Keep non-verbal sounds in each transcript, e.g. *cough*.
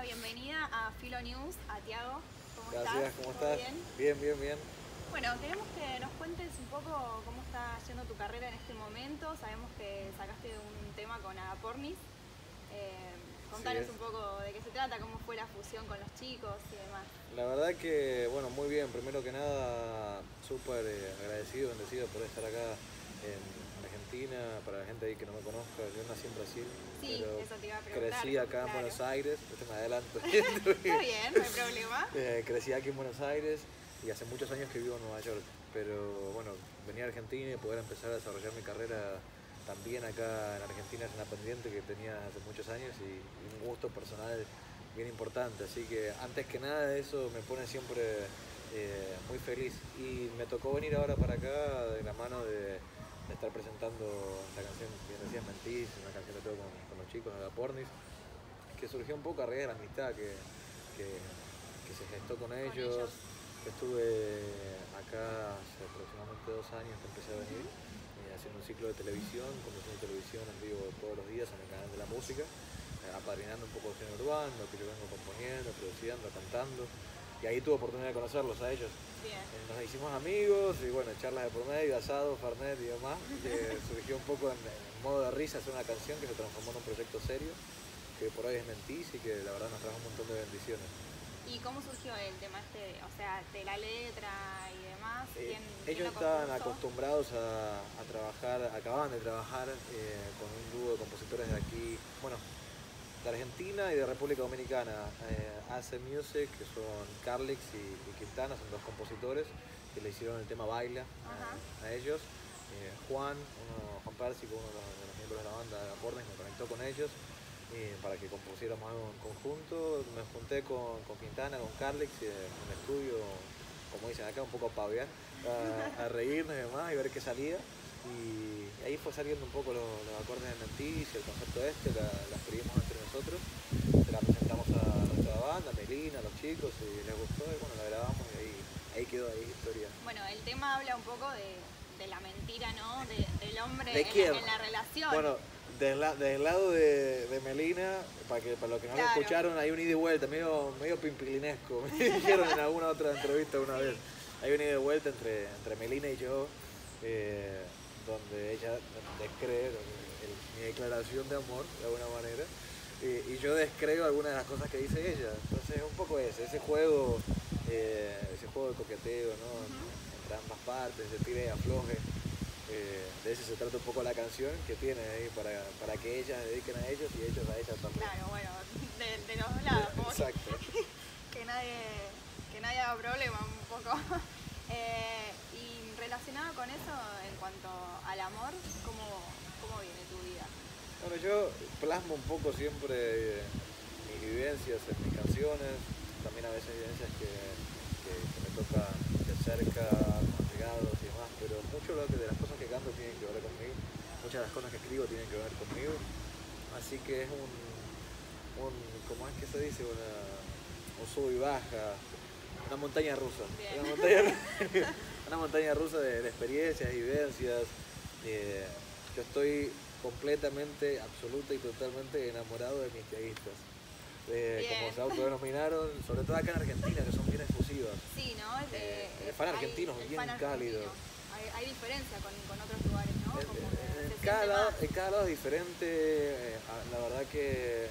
la bienvenida a Filo News, a Tiago. ¿Cómo Gracias, estás? ¿cómo ¿Todo estás? bien? Bien, bien, bien. Bueno, queremos que nos cuentes un poco cómo está yendo tu carrera en este momento. Sabemos que sacaste un tema con Agapornis. Eh, contanos es. un poco de qué se trata, cómo fue la fusión con los chicos y demás. La verdad que, bueno, muy bien. Primero que nada, súper eh, agradecido, bendecido por estar acá en Argentina. Para la gente ahí que no me conozca, yo nací en Brasil, Sí, pero eso te iba a preguntar. crecí acá en. Buenos Aires. Este me adelanto. *laughs* Está bien, no hay problema. Eh, crecí aquí en Buenos Aires y hace muchos años que vivo en Nueva York. Pero bueno, venir a Argentina y poder empezar a desarrollar mi carrera también acá en Argentina es una pendiente que tenía hace muchos años y, y un gusto personal bien importante. Así que antes que nada eso me pone siempre eh, muy feliz. Y me tocó venir ahora para acá de la mano de, de estar presentando la canción que decías Mentís, una canción que tengo con, con los chicos de la Pornis, que surgió un poco a raíz de la amistad que, que, que se gestó con ellos. ellos. Estuve acá hace aproximadamente dos años que empecé a venir eh, haciendo un ciclo de televisión, conduciendo televisión en vivo todos los días en el canal de la música, eh, apadrinando un poco el género urbano, que yo vengo componiendo, produciendo, cantando. Y ahí tuve oportunidad de conocerlos a ellos. Bien. Eh, Nos hicimos amigos y bueno, charlas de por medio, asado, farnet y demás. que *laughs* surgió un poco en, en modo de risa hacer una canción que se transformó en un proyecto serio, que por hoy es Mentís y que la verdad nos trajo un montón de bendiciones. ¿Y cómo surgió el tema este, o sea, de la letra y demás? Eh, ¿Quién- quién ellos lo estaban acostumbrados a, a trabajar, acababan de trabajar eh, con un dúo de compositores de aquí, bueno, de Argentina y de República Dominicana. Eh, Ace Music, que son Carlix y, y Quintana, son dos compositores que le hicieron el tema Baila Ajá. a, a ellos. Eh, Juan, uno, Juan Pérsico, uno de los, de los miembros de la banda de Acordes, me conectó con ellos eh, para que compusiéramos algo en conjunto. Me junté con, con Quintana, con Carlix, eh, en el estudio, como dicen acá, un poco a paviar, a, a reírnos y demás y ver qué salía. Y fue saliendo un poco los, los acordes de Mentís, el concepto este, la, la escribimos entre nosotros, se la presentamos a nuestra banda, a Melina, a los chicos, y les gustó y bueno, la grabamos y ahí, ahí quedó ahí historia. Bueno, el tema habla un poco de, de la mentira, ¿no? De- del hombre ¿De en, la, en la relación. Bueno, del, la- del lado de, de Melina, para que para los que no lo escucharon, hay un ida y vuelta, medio, medio pimpilinesco, *laughs* me dijeron en alguna otra entrevista una vez. Hay un ida y vuelta entre, entre Melina y yo, eh, donde ella descree el- mi declaración de amor, de alguna manera, y, y yo descreo algunas de las cosas que dice ella. Entonces, un poco ese, ese juego, eh, ese juego de coqueteo, ¿no? Entre ambas partes, de tire y afloje. Eh, de eso se trata un poco la canción que tiene ahí para, para que ellas dediquen a ellos y ellos a ellas también. Claro, bueno, de, de los dos lados, como que, Exacto. *laughs* que nadie, que nadie haga problema un poco. *laughs* Eh, relacionado con eso, en cuanto al amor, ¿cómo, cómo viene tu vida? Bueno, yo plasmo un poco siempre eh, mis vivencias en mis canciones, también a veces vivencias que, que, que me tocan de cerca, allegados y demás, pero mucho lo que de las cosas que canto tienen que ver conmigo, muchas de las cosas que escribo tienen que ver conmigo, así que es un, un ¿cómo es que se dice? Una, un sub y baja, una montaña rusa, Bien. una montaña, *laughs* una montaña rusa de, de experiencias, vivencias, eh, yo estoy completamente, absoluta y totalmente enamorado de mis tiaguistas. Eh, como se autodenominaron, sobre todo acá en Argentina, que son bien exclusivas. Sí, ¿no? El, Eh, el fan hay- argentino es bien cálido. Hay, hay diferencia con, con otros lugares, ¿no? En- Como que cada lado, en cada lado es diferente. eh, la verdad que,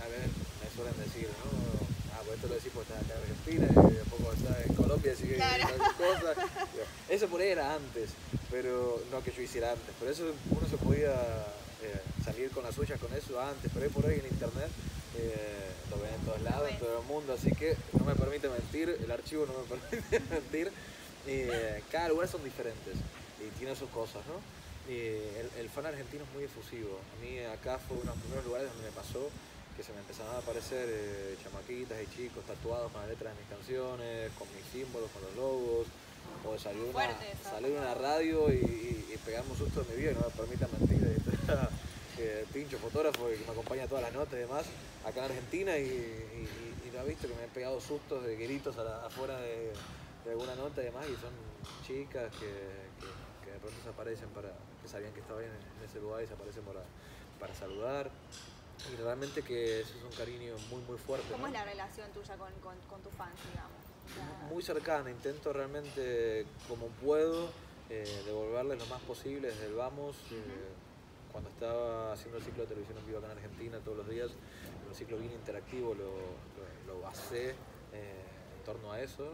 a ver, me suelen decir, ¿no? Pues esto lo en Argentina y en Colombia, así que Claro. tal cosa. *laughs* Digo, Eso por ahí era antes, pero no que yo hiciera antes. Pero eso uno se podía eh, salir con las suyas con eso antes, pero ahí por ahí en internet eh, lo ven en todos lados, en todo el mundo, así que no me permite mentir, el archivo no me *laughs* permite mentir. Eh, cada lugar son diferentes y tiene sus cosas, ¿no? Y el, el fan argentino es muy efusivo. A mí acá fue uno de los primeros lugares donde me pasó que se me empezaban a aparecer eh, chamaquitas y chicos tatuados con las letras de mis canciones, con mis símbolos, con los logos, o de salir una, salir radio y, y, y pegarme un susto en mi vida, no me permita mentir. Eh, *laughs* Pincho, fotógrafo, que me acompaña todas las notas y demás, acá en Argentina, y, y, lo ha visto que me he pegado sustos de gritos a la- afuera de, de alguna nota y demás, y son chicas que, que- que de pronto se aparecen para, que sabían que estaba en, en ese lugar y se aparecen para, para saludar. Y realmente que eso es un cariño muy muy fuerte. ¿Cómo ¿no? es la relación tuya con, con, con tus fans, digamos? Muy cercana, intento realmente como puedo eh, devolverles lo más posible desde el vamos. eh, cuando estaba haciendo el ciclo de televisión en vivo acá en Argentina todos los días, el ciclo bien interactivo lo, lo, lo basé eh, en torno a eso.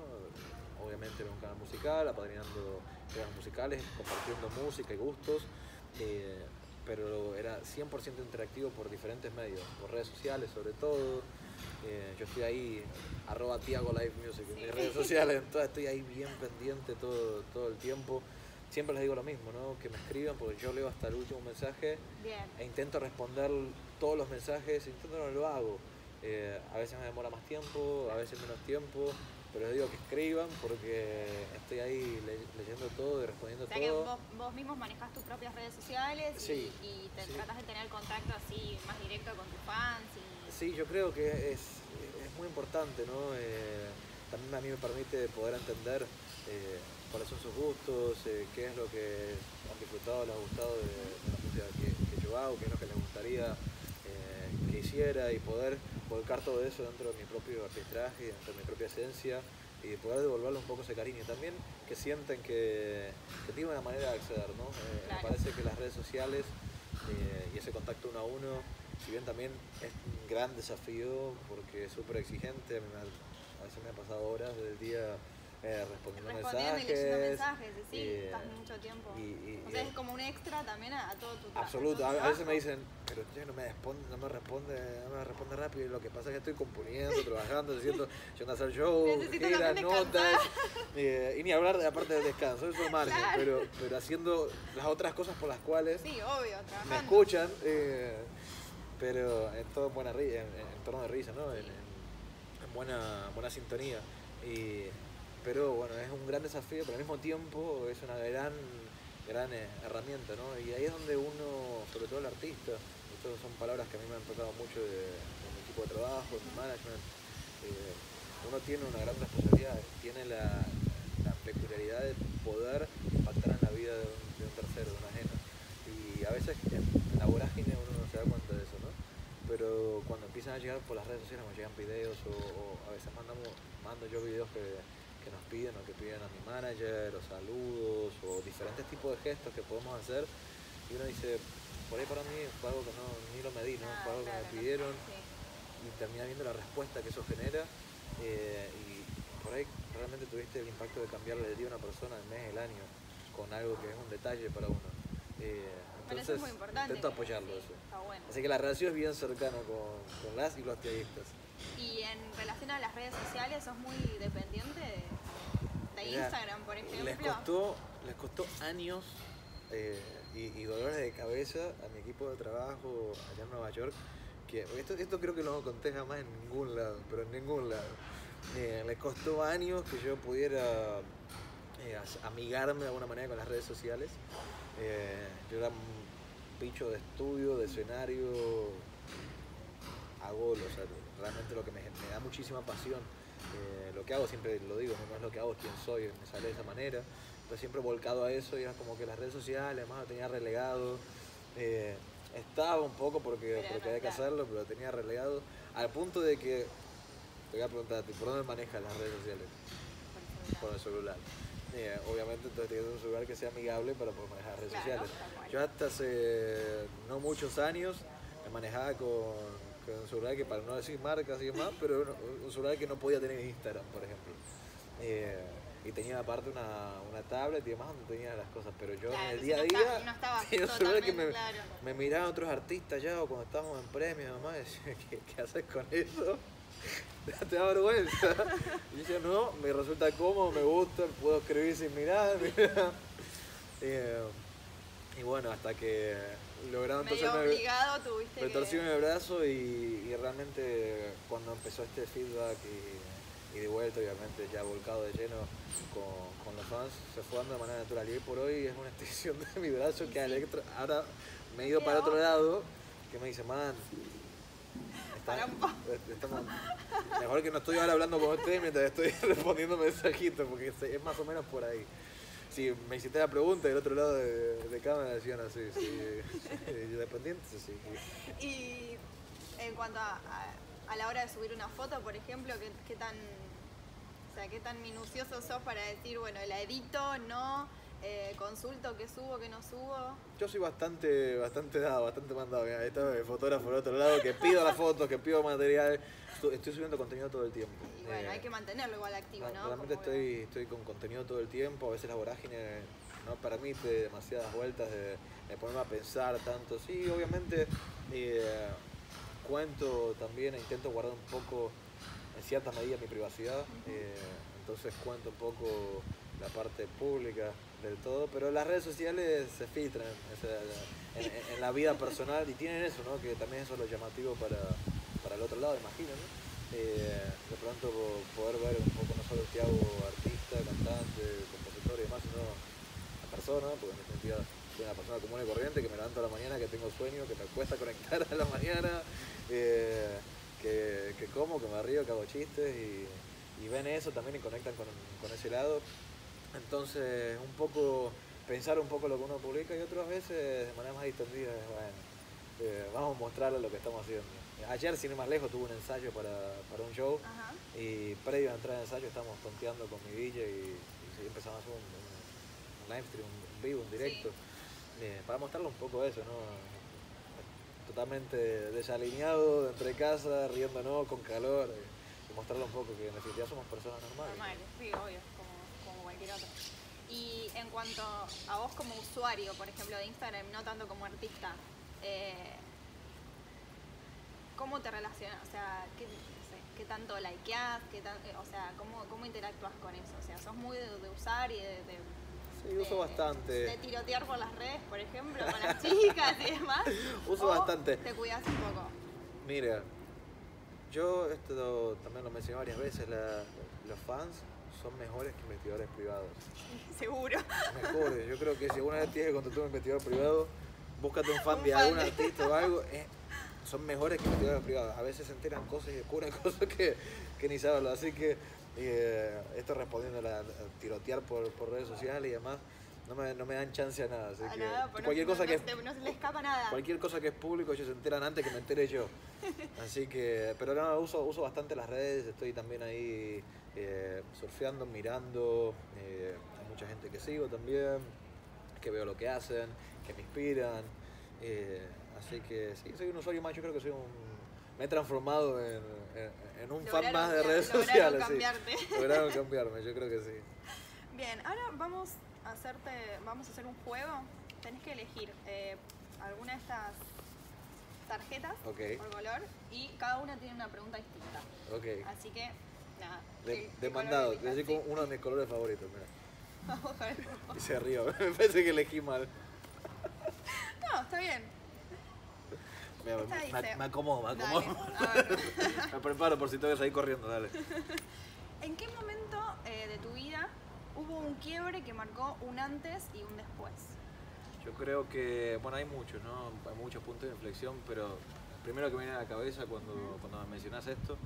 Obviamente era un canal musical, apadrinando temas musicales, compartiendo música y gustos, eh, pero era 100% interactivo por diferentes medios, por redes sociales sobre todo. Eh, yo estoy ahí, arroba Tiago Live Music en mis redes *laughs* sociales, entonces estoy ahí bien pendiente todo, todo el tiempo. Siempre les digo lo mismo, ¿no? que me escriban porque yo leo hasta el último mensaje Bien. e intento responder todos los mensajes, intento no lo hago. Eh, a veces me demora más tiempo, a veces menos tiempo, pero les digo que escriban porque estoy ahí le- leyendo todo y respondiendo O sea que todo. vos, vos mismos manejás tus propias redes sociales y- Sí, y, te sí. tratás de tener contacto así más directo con tus fans. Y... Sí, yo creo que es, es muy importante, ¿no? Eh, también a mí me permite poder entender eh, cuáles son sus gustos, eh, qué es lo que han disfrutado, les ha gustado de, de la música que, que yo hago, qué es lo que les gustaría que hiciera y poder volcar todo eso dentro de mi propio arbitraje, dentro de mi propia esencia y poder devolverle un poco ese cariño. Y también que sienten que, que tienen una manera de acceder, ¿no? Eh, Claro. Me parece que las redes sociales eh, y ese contacto uno a uno, si bien también es un gran desafío porque es súper exigente, a, mí me ha- a veces me ha pasado horas del día eh, respondiendo, Respondiendo y mensajes. leyendo mensajes, y sí, eh, estás mucho tiempo. y- y- o sea, y- es como un extra también a, a todo tu tra- Absoluto, a, veces me trabajo. dicen, pero che, no me responde, no me responde, no me responde rápido, y lo que pasa es que estoy componiendo, trabajando, haciendo, yendo a hacer shows, giras, notas, *laughs* eh, y ni hablar de la parte del descanso, eso es margen, Claro. pero, pero haciendo las otras cosas por las cuales Sí, obvio, trabajando. me escuchan, eh, pero en todo en buena en, en torno de risa, ¿no? En buena, buena sintonía. Y, pero bueno, es un gran desafío, pero al mismo tiempo es una gran, gran eh, herramienta, ¿no? Y ahí es donde uno, sobre todo el artista, estas son palabras que a mí me han tocado mucho de, mi equipo de trabajo, de mi management, eh, uno tiene una gran responsabilidad, tiene la, peculiaridad de poder impactar en la vida de un, tercero, de un ajeno. Y a veces en la vorágine uno no se da cuenta de eso, ¿no? Pero cuando empiezan a llegar por las redes sociales, nos llegan videos o, a veces mando yo videos que, que nos piden o que piden a mi manager o saludos o diferentes tipos de gestos que podemos hacer y uno dice, por ahí para mí fue algo que no, ni lo medí, ¿no? Ah, Fue algo que me pidieron y termina viendo la respuesta que eso genera eh, y por ahí realmente tuviste el impacto de cambiarle el día a una persona el mes, el año, con algo que es un detalle para uno. Eh, entonces es muy intento apoyarlo sí, eso. Está bueno. Así que la relación es bien cercana con, con las y los tiaguistas. Y en relación a las redes sociales, ¿sos muy dependiente de, de Mirá, Instagram, por ejemplo? Les costó, les costó años eh, y, y dolores de cabeza a mi equipo de trabajo allá en Nueva York. Que esto, esto creo que no lo conté jamás en ningún lado, pero en ningún lado. Eh, les costó años que yo pudiera eh, amigarme de alguna manera con las redes sociales. Eh, yo era un bicho de estudio, de escenario, hago, o sea, realmente lo que me, me da muchísima pasión. Eh, lo que hago, siempre lo digo, no, es lo que hago, es quien soy, me sale de esa manera. Pero siempre volcado a eso y era como que las redes sociales, además lo tenía relegado. Eh, estaba un poco porque, porque había que hacerlo, pero lo tenía relegado al punto de que, te voy a preguntarte, ¿por dónde manejas las redes sociales? Por el celular. Eh, obviamente entonces tienes un celular que sea amigable para poder manejar redes Claro, sociales. Yo hasta hace no muchos años me manejaba con, un celular que para no decir marcas y demás, pero un, celular que no podía tener Instagram, por ejemplo. Eh, y tenía aparte una, una tablet y demás donde tenía las cosas, pero yo Claro, en el día a no día no estaba *laughs* un celular que me, claro. me miraban otros artistas ya o cuando estábamos en premios y demás, decía, ¿qué, qué haces con eso? *laughs* te da vergüenza. Y yo no, me resulta cómodo, me gusta, puedo escribir sin mirar. *laughs* mira. Eh, y bueno, hasta que lograron Medio torcerme, obligado tuviste me que... torcí el brazo y, y realmente cuando empezó este feedback y, y de vuelta, obviamente ya volcado de lleno con, con los fans, se fue dando de manera natural. Y hoy por hoy es una *laughs* extensión de mi brazo que sí. Ahora me he ido para otro lado, que me dice, man, un poco. *laughs* estamos- mejor que no estoy ahora hablando con usted mientras estoy *laughs* respondiendo mensajitos, porque es más o menos por ahí. Si me hiciste la pregunta del otro lado de, cámara decían así, sí, sí, *laughs* dependientes, sí. Y En cuanto a, a- a la hora de subir una foto, por ejemplo, ¿qué, qué tan, o sea, qué tan minucioso sos para decir, bueno, la edito, no, eh, consulto qué subo, qué no subo? Yo soy bastante, bastante dado, bastante mandado. Mira, ahí está el fotógrafo por otro lado, que pido las fotos, que pido material. Estoy, subiendo contenido todo el tiempo. Y bueno, Eh, hay que mantenerlo igual activo, Ah, ¿no? Realmente estoy, estoy con contenido todo el tiempo, a veces la vorágine no permite demasiadas vueltas de, de ponerme a pensar tanto. Sí, obviamente eh, cuento también, e intento guardar un poco, en cierta medida, mi privacidad, eh, entonces cuento un poco la parte pública del todo, pero las redes sociales se filtran o sea, en, la vida personal y tienen eso, ¿no? que también eso es lo llamativo para, para el otro lado, imagino. ¿no? Eh, de pronto po- poder ver un poco no solo Tiago artista, cantante, compositor y demás, sino la persona, porque en definitiva soy una persona común y corriente que me levanto a la mañana, que tengo sueño, que me cuesta conectar a la mañana, eh, que, que como, que me río, que hago chistes y, y ven eso también y conectan con, con ese lado. Entonces, un poco pensar un poco lo que uno publica y otras veces de manera más distendida, es, bueno, eh, vamos a mostrarle lo que estamos haciendo. Ayer, sin ir más lejos, tuve un ensayo para, para un show Ajá. y previo a entrar al ensayo estábamos tonteando con mi DJ y, y empezamos a hacer un, un- un live stream, un vivo, un directo, eh, para mostrarle un poco eso, ¿no? Totalmente desalineado, entre casa, riéndonos, con calor, eh, y mostrarle un poco que en definitiva somos personas normales. Normales, sí, obvio, Y en cuanto a vos como usuario, por ejemplo, de Instagram, no tanto como artista, eh, ¿cómo te relacionas? O sea, ¿qué, no sé, ¿qué tanto likeás? ¿Qué tan- eh, o sea, ¿cómo, ¿cómo interactúas con eso? O sea, ¿sos muy de, de usar y de, de- Sí, uso de- bastante. de tirotear por las redes, por ejemplo, con las *laughs* chicas y demás? *laughs* Uso ¿O bastante. te cuidas un poco? Mira, yo esto también lo mencioné varias veces, la- los fans son mejores que investigadores privados. *laughs* Seguro. Mejores, yo creo que si alguna vez tienes que contratar un investigador privado, búscate un *laughs* fan Un de fan algún de- artista o algo, eh, son mejores que investigadores privados. A veces se enteran cosas y descubren *laughs* cosas que, que ni saben. Así que eh, esto respondiendo a, la- a tirotear por, por redes sociales y demás, no me, no me dan chance a nada. Así A que nada, cualquier no- cosa no que se no se le escapa nada. Cualquier cosa que es público ellos se enteran antes que me entere yo. Así que, pero no, uso, uso bastante las redes, estoy también ahí eh, surfeando, mirando, eh, hay mucha gente que sigo también, que veo lo que hacen, que me inspiran. eh, así que sí, soy un usuario más, yo creo que soy un... Me he transformado en, en- en un fan más de redes sociales. cambiarte. Sí. *laughs* Lograron cambiarme, yo creo que sí. Bien, ahora vamos a hacerte, vamos a hacer un juego. Tenés que elegir eh, alguna de estas tarjetas por color y cada una tiene una pregunta distinta. Ok. Así que, nada. De, ¿qué- qué demandado, elijas? decir como uno de mis colores favoritos, mira. *laughs* Vamos. Y se rió, *laughs* me parece que elegí mal. No, está bien. Me, Esta me- dice- me- me acomodo, me acomodo. *laughs* me preparo por si tengo que salir corriendo, dale. ¿En qué momento eh, de tu vida hubo un quiebre que marcó un antes y un después? Yo creo que, bueno, hay muchos, ¿no? Hay muchos puntos de inflexión, pero primero que me viene a la cabeza cuando, cuando me mencionas esto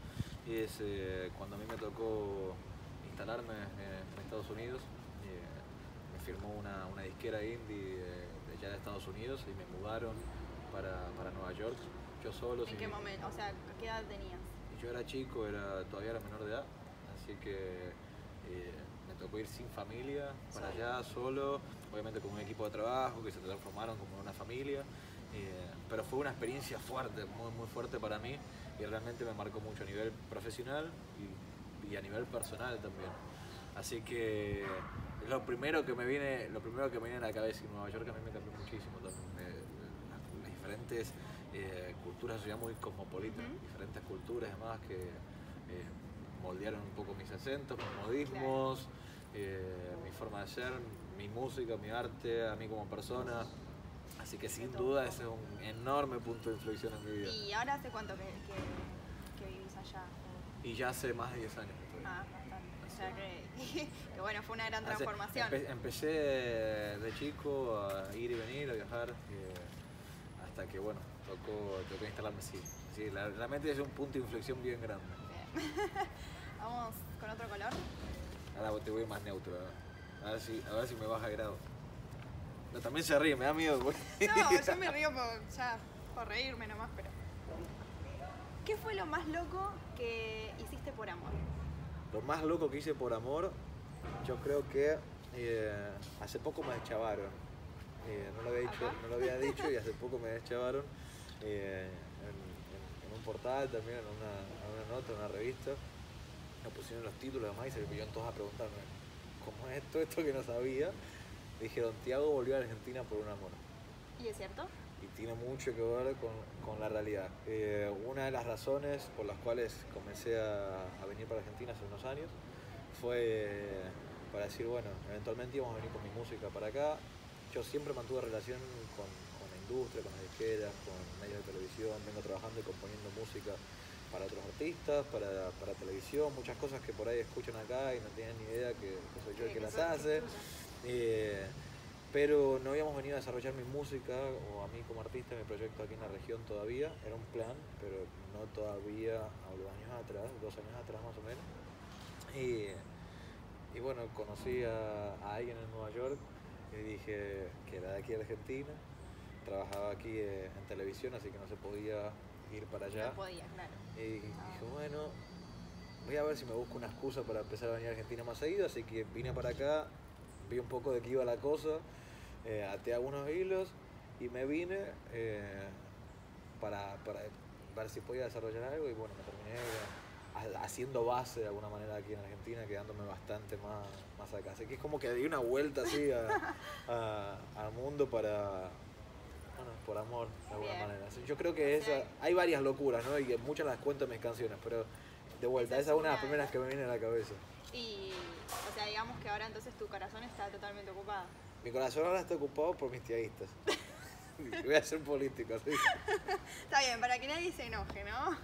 es eh, cuando a mí me tocó instalarme en, en Estados Unidos. eh, me firmó una, una disquera indie de, de allá de Estados Unidos y me mudaron para, para Nueva York. Yo solo. ¿En qué momento? O sea, ¿qué edad tenías? Y yo era chico, era, todavía era menor de edad, así que eh, me tocó ir sin familia para allá, solo, obviamente con un equipo de trabajo que se transformaron como una familia, eh, pero fue una experiencia fuerte, muy, muy fuerte para mí y realmente me marcó mucho a nivel profesional y, y a nivel personal también. Así que es lo primero que me viene, lo primero que me viene a la cabeza y Nueva York a mí me cambió muchísimo también. las- las diferentes eh, culturas, sociedad muy cosmopolita, diferentes culturas además que eh, moldearon un poco mis acentos, mis modismos, eh, mi forma de ser, mi música, mi arte, a mí como persona. Así que sin duda ese es un enorme punto de inflexión en mi vida. ¿Y ahora hace cuánto que, que- que vivís allá? Y ya hace más de 10 años que estoy. Ah, bastante. O sea que, *laughs* que bueno, fue una gran transformación. empe- empecé de chico a ir y venir, a viajar, eh, hasta que bueno, tocó, tocó instalarme sí. sí la- realmente es un punto de inflexión bien grande. Bien. *laughs* Vamos con otro color. Ahora te voy más neutro, ¿no? a ver si, a ver si me baja grado. No, también se ríe, me da miedo. güey. No, yo me *laughs* río por, reírme nomás, pero. ¿Qué fue lo más loco que hiciste por amor? Lo más loco que hice por amor, yo creo que eh, hace poco me deschavaron. Eh, no, lo había dicho, Ajá. no lo había dicho y hace *laughs* poco me deschavaron eh, en, en- en un portal también, en una, en una nota, en una revista. Nos pusieron los títulos además y se me todos a preguntarme, ¿cómo es esto? Esto que no sabía. Dijeron, Tiago volvió a Argentina por un amor ¿Y es cierto? y tiene mucho que ver con, con la realidad. Eh, una de las razones por las cuales comencé a, a venir para Argentina hace unos años fue eh, para decir, bueno, eventualmente íbamos a venir con mi música para acá. Yo siempre mantuve relación con, con la industria, con las disqueras, con medios de televisión, vengo trabajando y componiendo música para otros artistas, para, para televisión, muchas cosas que por ahí escuchan acá y no tienen ni idea que, que soy yo el que las hace. Eh, pero no habíamos venido a desarrollar mi música o a mí como artista, mi proyecto aquí en la región todavía. Era un plan, pero no todavía, hablo años atrás, dos años atrás más o menos. Y, y bueno, conocí a, a alguien en Nueva York y dije que era de aquí de Argentina. Trabajaba aquí eh, en televisión, así que no se podía ir para allá. No podía, claro. Y dije, bueno, voy a ver si me busco una excusa para empezar a venir a Argentina más seguido, así que vine para acá, vi un poco de qué iba la cosa, eh, até algunos hilos y me vine eh, para, para ver si podía desarrollar algo y bueno, me terminé ha- haciendo base de alguna manera aquí en Argentina, quedándome bastante más, más acá. Así que es como que di una vuelta así a- a- al mundo para, bueno, por amor, de alguna Bien. manera. Yo creo que esa, hay varias locuras, ¿no? Y que muchas las cuento en mis canciones, pero de vuelta, Esa es una de las primeras que me viene a la cabeza. Y, o sea, digamos que ahora entonces tu corazón está totalmente ocupado. Mi corazón ahora está ocupado por mis tiaguistas. *laughs* Voy a ser político, así. Está bien, para que nadie se enoje, ¿no?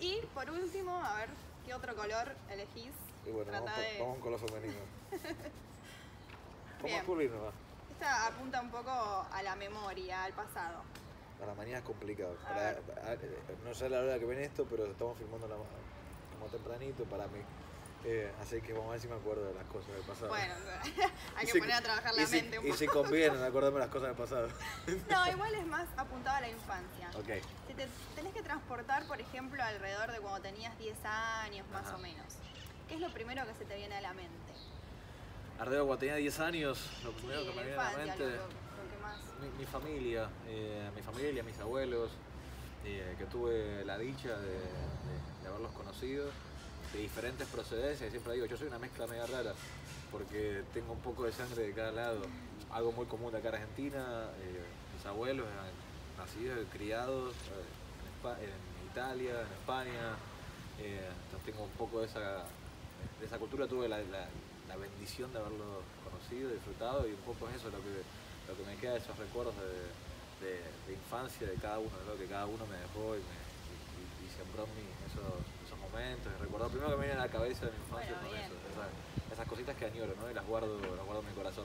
y por último, a ver, ¿qué otro color elegís? Y bueno, vamos, de- vamos con lo femenino. Bien. masculino, va. Esta apunta un poco a la memoria, al pasado. Para mañana es complicado. Para- no sé la hora que ven esto, pero estamos filmando la, como tempranito para mí. Eh, así que vamos a ver si me acuerdo de las cosas del pasado. Bueno, *laughs* hay *laughs* Y que si- poner a trabajar y la si- mente un Y poco. si conviene acordarme las cosas del pasado. *laughs* No, igual es más apuntado a la infancia. ok. Si te tenés que transportar, por ejemplo, alrededor de cuando tenías 10 años, más Ajá. o menos, ¿qué es lo primero que se te viene a la mente? Ardeo, cuando tenía 10 años, lo primero sí, que me viene a la mente... lo, lo que más. Mi, mi familia, eh, mi familia, mis abuelos, eh, que tuve la dicha de, de- de haberlos conocido, de diferentes procedencias, siempre digo, yo soy una mezcla media rara, porque tengo un poco de sangre de cada lado, algo muy común de acá en Argentina, eh, mis abuelos eran nacidos y criados eh, en, Italia, en España, eh, entonces tengo un poco de esa, de esa cultura, tuve la, la- la bendición de haberlo conocido, disfrutado, y un poco es eso lo que, lo que me queda de esos recuerdos de, de- infancia de cada uno, de lo que cada uno me dejó y, me, y, y- sembró en mí esos momentos. Y primero que me viene a la cabeza de mi infancia Bueno, eso, esas, esas cositas que añoro, ¿no? Y las guardo, las guardo en mi corazón.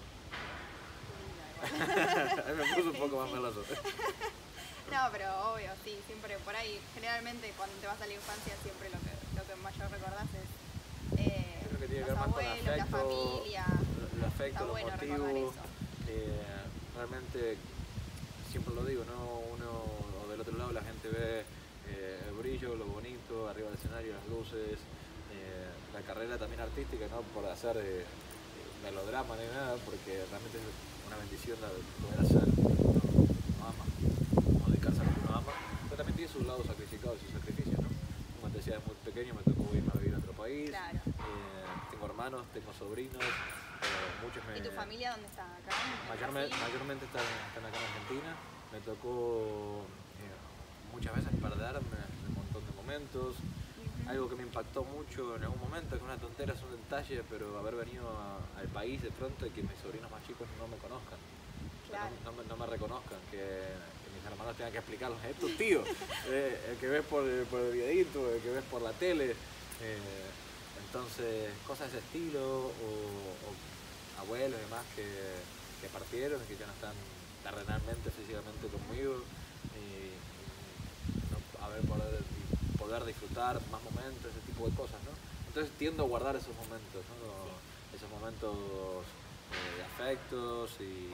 Ahí *laughs* me puso un poco más meloso. *laughs* No, pero obvio, sí, siempre por ahí, generalmente cuando te vas a la infancia siempre lo que, lo que mayor recordás es eh, Creo que tiene que los ver más con abuelos, afecto, la familia. el afecto, Está lo bueno eso. Eh, realmente, siempre lo digo, ¿no? Uno, o del otro lado la gente ve eh, el brillo, lo bonito, arriba del escenario, las luces, eh, la carrera también artística, no por hacer eh, melodrama ni nada, porque realmente es una bendición la de poder hacer lo que uno ama, o dedicarse a lo que uno ama, pero también tiene sus lados sacrificados y sus sacrificios, ¿no? Como te decía, desde muy pequeño me tocó irme a vivir a otro país, Claro. tengo hermanos, tengo sobrinos, muchos me... ¿Y tu familia dónde está? ¿Acá? en Mayormente, mayormente están, están acá en Argentina. Me tocó muchas veces perderme en un montón de momentos. Algo que me impactó mucho en algún momento, que es una tontera, es un detalle, pero haber venido a- al país de pronto y que mis sobrinos más chicos no me conozcan. Claro. No, no me, no me reconozcan, que, que mis hermanos tengan que explicarlos. Es tu tío, *laughs* eh, el que ves por el, por el videíto, el que ves por la tele. eh, entonces, cosas de ese estilo, o, o abuelos y demás que, que partieron y que ya no están terrenalmente, físicamente conmigo. Y, haber poder, poder disfrutar más momentos, ese tipo de cosas, ¿no? Entonces tiendo a guardar esos momentos, ¿no? Esos momentos eh, de afectos y,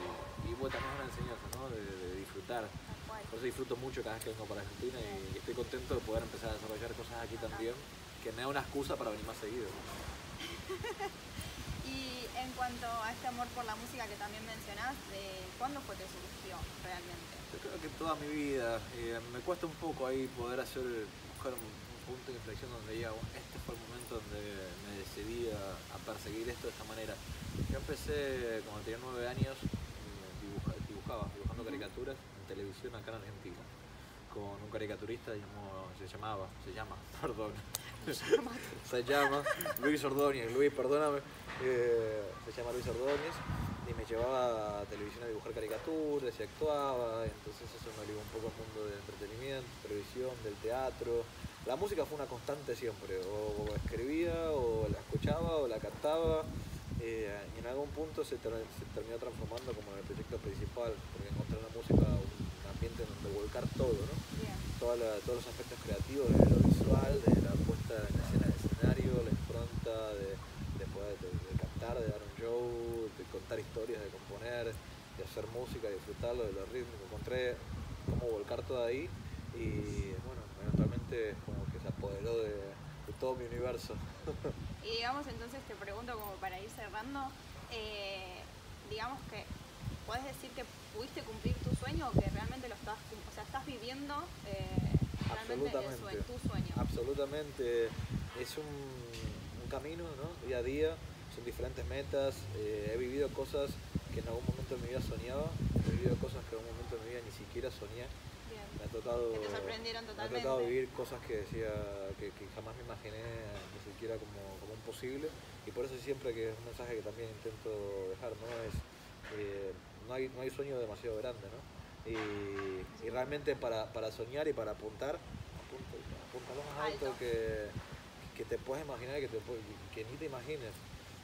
y bueno, también es una enseñanza, ¿no? De, de disfrutar. Por eso disfruto mucho cada vez que vengo para Argentina y estoy contento de poder empezar a desarrollar cosas aquí también, que me da una excusa para venir más seguido. *laughs* Y en cuanto a este amor por la música que también mencionás, ¿de ¿cuándo fue que surgió realmente? Yo creo que toda mi vida eh, me cuesta un poco ahí poder hacer, buscar un, un punto de inflexión donde diga, "Bueno, este fue el momento donde me decidí a, a perseguir esto de esta manera. Yo empecé cuando tenía nueve años, eh, dibuja- dibujaba, dibujando caricaturas en televisión acá en Argentina, con un caricaturista llamó- se llamaba, se llama, *laughs* perdón, se llama. Luis Ordóñez, Luis, perdóname, eh, se llama Luis Ordóñez y me llevaba a televisión a dibujar caricaturas y actuaba, entonces eso me ligó un poco al mundo del entretenimiento, televisión, del teatro. La música fue una constante siempre, o escribía, o la escuchaba, o la cantaba, eh, y en algún punto se, ter- se terminó transformando como en el proyecto principal, porque encontré en la música ambiente en donde volcar todo, ¿no? Bien. toda la- todos los aspectos creativos, desde lo visual, desde la puesta en escena del escenario, la impronta, de, de poder de, de cantar, de dar un show, de contar historias, de componer, de hacer música, de disfrutarlo, de los ritmos. Encontré cómo volcar todo ahí y bueno, eventualmente como que se apoderó de, de todo mi universo. *laughs* Y digamos entonces te pregunto como para ir cerrando, eh, digamos que puedes decir que pudiste cumplir tu sueño o que realmente lo estás, o sea, estás viviendo eh, realmente el Absolutamente. sueño, tu sueño. Absolutamente, es un, un camino, ¿no? Día a día, son diferentes metas, eh, he vivido cosas que en algún momento de mi vida soñaba, he vivido cosas que en algún momento de mi vida ni siquiera soñé, Bien. me ha tocado, Que te sorprendieron me ha tocado vivir cosas que decía, que, que jamás me imaginé ni siquiera como, como un posible, y por eso siempre que es un mensaje que también intento dejar, ¿no? Es, eh, no, hay, no hay sueño demasiado grande, ¿no? Y, y realmente para, para soñar y para apuntar, apunta, apunta lo más alto, Alto. Que, que te puedes imaginar y que, te, que ni te imagines,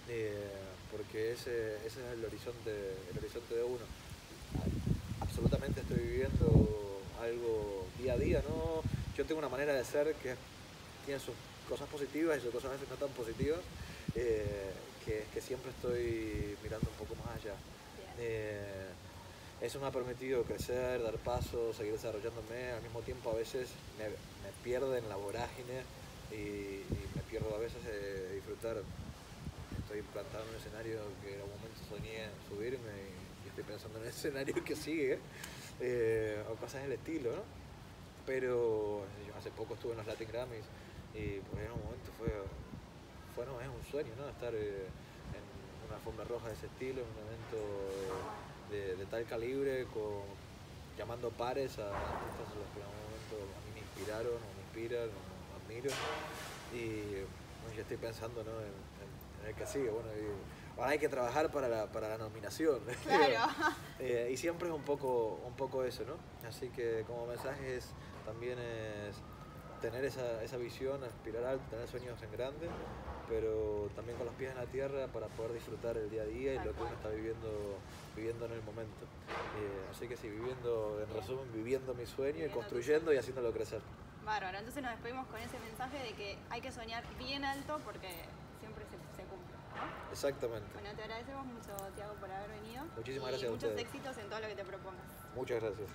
eh, porque ese, ese es el horizonte, el horizonte de uno. Absolutamente estoy viviendo algo día a día, ¿no? Yo tengo una manera de ser que tiene sus cosas positivas y sus cosas a veces no tan positivas, eh, que, que siempre estoy mirando un poco más allá. Eh, eso me ha permitido crecer, dar pasos, seguir desarrollándome. Al mismo tiempo, a veces me, me pierdo en la vorágine y, me pierdo a veces de disfrutar. Estoy plantado en un escenario que en algún momento soñé subirme y, estoy pensando en el *laughs* escenario que sigue, eh, o cosas del estilo, ¿no? Pero yo hace poco estuve en los Latin Grammys y pues en un momento fue, fue un sueño, ¿no? Estar eh, una alfombra roja de ese estilo, en un evento de, de tal calibre, con, llamando pares a artistas a los que en algún momento a mí me inspiraron o me inspiran o me admiro. Y bueno, ya estoy pensando ¿no? en, en- en el que sigue. Bueno, y ahora hay que trabajar para la, para la nominación. *laughs* Claro. *laughs* Eh, y siempre es un poco, un poco eso, ¿no? Así que como mensaje es, también es tener esa, esa visión, aspirar alto, tener sueños en grande, pero también con los pies en la tierra para poder disfrutar el día a día y lo que uno está viviendo, viviendo en el momento. Eh, así que sí, viviendo, en resumen, viviendo mi sueño y construyendo y haciéndolo crecer. Bárbaro, entonces nos despedimos con ese mensaje de que hay que soñar bien alto porque siempre se, se cumple. ¿no? Exactamente. Bueno, te agradecemos mucho, Tiago, por haber venido. Muchísimas y gracias a muchos ustedes. éxitos en todo lo que te propongas. Muchas gracias.